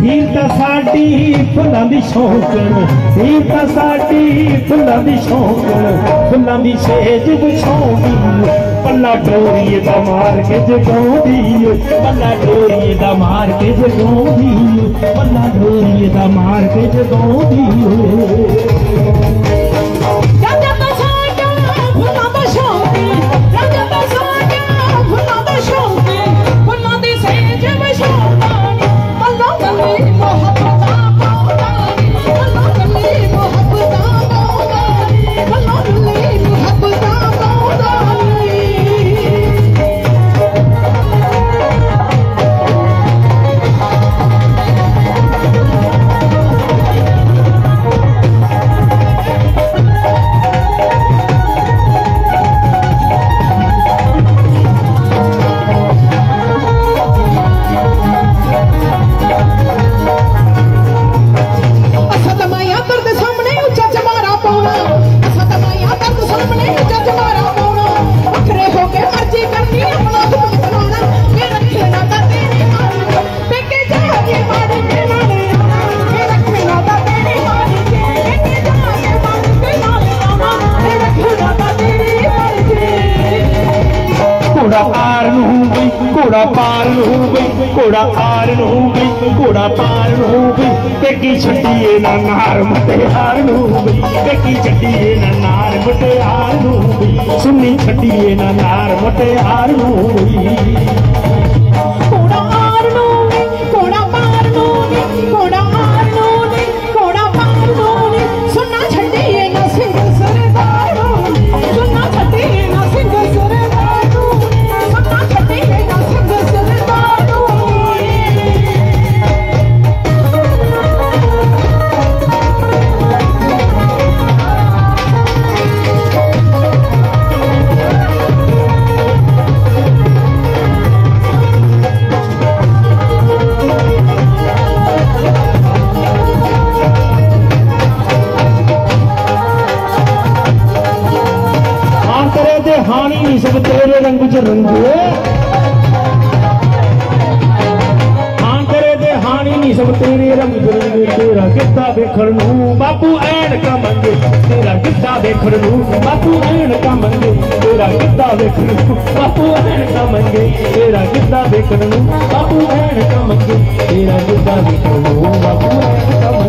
ਹੀਰ ਤਾਂ ਸਾਡੀ ਫੁੱਲਾਂ ਦੀ ਸ਼ੌਂਕਣ ਹੀਰ ਤਾਂ ਸਾਡੀ ਫੁੱਲਾਂ ਦੀ ਸ਼ੌਂਕਣ ਫੁੱਲਾਂ ਦੀ ਸੇਜ ਵਿਛਾਉਂਦੀ ਪੱਲਾ ਡੋਰੀਏ ਦਾ ਮਾਰ ਕੇ ਜਗਾਉਂਦੀ ਪੱਲਾ ਡੋਰੀਏ ਦਾ ਮਾਰ ਕੇ ਜਗਾਉਂਦੀ ਪੱਲਾ ਡੋਰੀਏ ਦਾ ਮਾਰ ਕੇ ਜਗਾਉਂਦੀ घोड़ा पालन हो गई घोड़ा आरन हो गई घोड़ा पालन हो गई। टेकी छटिए ना नार मटे हारन हो गई, टेकी छटिए ना नार मटे हारन हो गई। सुनी छटिए ना नार मटे हारन हो गई। बाकी सब तेरे रंग च रंगे हाँ करे ते हानी नहीं सब तेरे रंग च रंगे तेरा किता देखण नु, बापू ऐन का मंगे। तेरा किता देखण नु, बापू ऐन का मंगे। तेरा किता देखण नु, बापू ऐन का मंगे। तेरा किता देखण नु, बापू ऐन का मंगे। तेरा किता देखण नु, बापू ऐन का